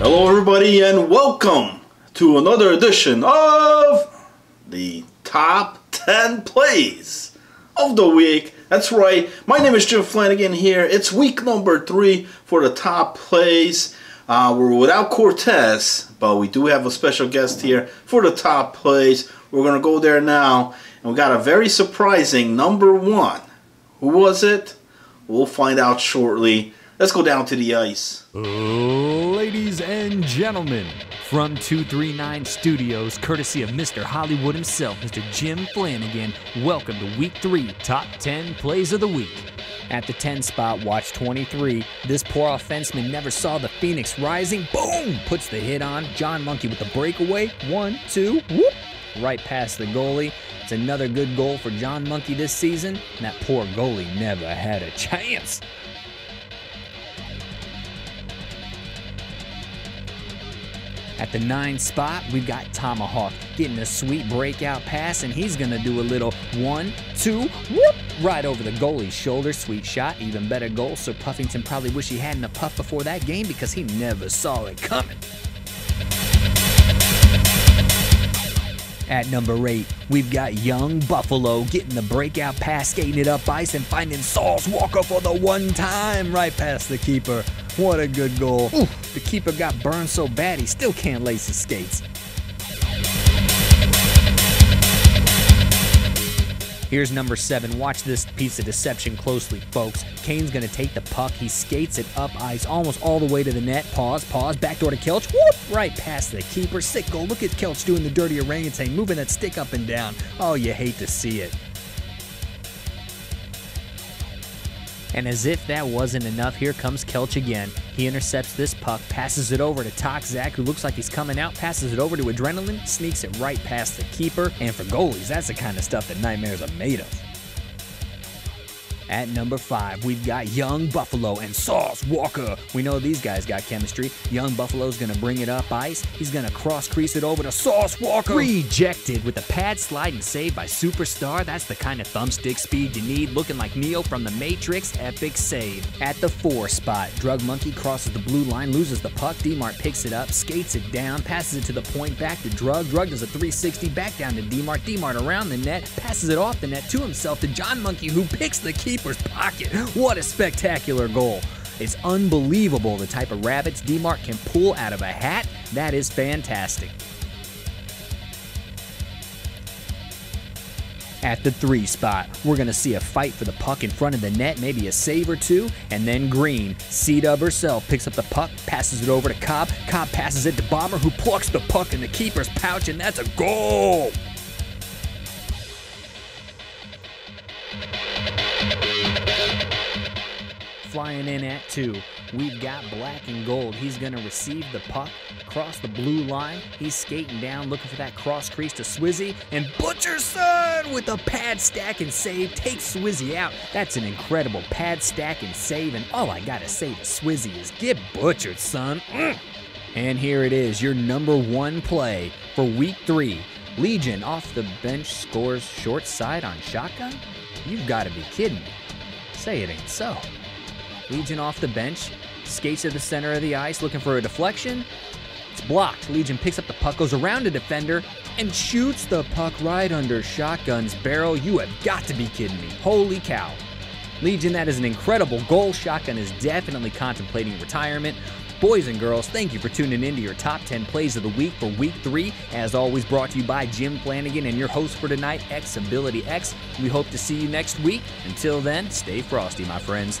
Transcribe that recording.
Hello, everybody, and welcome to another edition of the top 10 plays of the week. That's right, my name is Jim Flanagan here. It's week number three for the top plays. Uh, we're without Cortez, but we do have a special guest here for the top plays. We're going to go there now, and we got a very surprising number one. Who was it? We'll find out shortly. Let's go down to the ice. Ladies and gentlemen, from 239 Studios, courtesy of Mr. Hollywood himself, Mr. Jim Flanagan, welcome to Week 3 Top 10 Plays of the Week. At the 10 spot, watch 23. This poor offenseman never saw the Phoenix rising. Boom! Puts the hit on. John Monkey with the breakaway. One, two, whoop! Right past the goalie. It's another good goal for John Monkey this season. And that poor goalie never had a chance. At the nine spot, we've got Tomahawk getting a sweet breakout pass, and he's gonna do a little one, two, whoop, right over the goalie's shoulder. Sweet shot, even better goal. So Puffington probably wish he hadn't a puff before that game because he never saw it coming. At number eight, we've got Young Buffalo getting the breakout pass, skating it up ice, and finding Sauce Walker for the one time right past the keeper. What a good goal. The keeper got burned so bad he still can't lace his skates. Here's number seven. Watch this piece of deception closely, folks. Kane's gonna take the puck. He skates it up ice almost all the way to the net. Pause, pause, backdoor to Kelch. Whoop! Right past the keeper. Sick goal. Look at Kelch doing the dirty orangutan, moving that stick up and down. Oh, you hate to see it. And as if that wasn't enough, here comes Kelch again. He intercepts this puck, passes it over to Toczak, who looks like he's coming out, passes it over to Adrenaline, sneaks it right past the keeper. And for goalies, that's the kind of stuff that nightmares are made of. At number five, we've got Young Buffalo and Sauce Walker. We know these guys got chemistry. Young Buffalo's gonna bring it up ice. He's gonna cross crease it over to Sauce Walker. Rejected with a pad slide and save by Superstar. That's the kind of thumbstick speed you need. Looking like Neo from the Matrix. Epic save. At the four spot, Drug Monkey crosses the blue line, loses the puck. Dmart picks it up, skates it down, passes it to the point, back to Drug. Drug does a 360 back down to Dmart. Dmart around the net, passes it off the net to himself to John Monkey, who picks the keeper's pocket. What a spectacular goal. It's unbelievable the type of rabbits Dmart can pull out of a hat. That is fantastic. At the three spot, we're going to see a fight for the puck in front of the net, maybe a save or two, and then Green, C-Dub herself, picks up the puck, passes it over to Cobb. Cobb passes it to Bomber, who plucks the puck in the keeper's pouch, and that's a goal! Flying in at two, we've got black and gold. He's going to receive the puck, cross the blue line. He's skating down, looking for that cross crease to Swizzy. And Butcherson with a pad stack and save takes Swizzy out. That's an incredible pad stack and save. And all I got to say to Swizzy is get butchered, son. Mm. And here it is, your number one play for week three. Legion off the bench scores short side on shotgun? You've got to be kidding me. Say it ain't so. Legion off the bench, skates to the center of the ice looking for a deflection. It's blocked. Legion picks up the puck, goes around a defender, and shoots the puck right under Shotgun's barrel. You have got to be kidding me. Holy cow. Legion, that is an incredible goal. Shotgun is definitely contemplating retirement. Boys and girls, thank you for tuning in to your top 10 plays of the week for week three. As always, brought to you by Jim Flanagan and your host for tonight, X Ability X. We hope to see you next week. Until then, stay frosty, my friends.